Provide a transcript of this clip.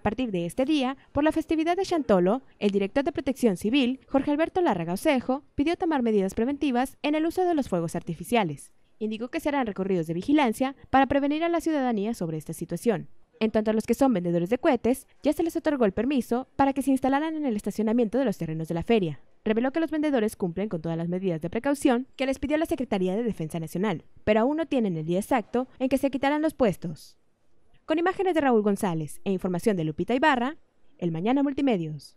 partir de este día, por la festividad de Chantolo, el director de Protección Civil, Jorge Alberto Larraga Osejo, pidió tomar medidas preventivas en el uso de los fuegos artificiales. Indicó que serán recorridos de vigilancia para prevenir a la ciudadanía sobre esta situación. En tanto a los que son vendedores de cohetes, ya se les otorgó el permiso para que se instalaran en el estacionamiento de los terrenos de la feria. Reveló que los vendedores cumplen con todas las medidas de precaución que les pidió la Secretaría de Defensa Nacional, pero aún no tienen el día exacto en que se quitarán los puestos. Con imágenes de Raúl González e información de Lupita Ibarra, El Mañana Multimedios.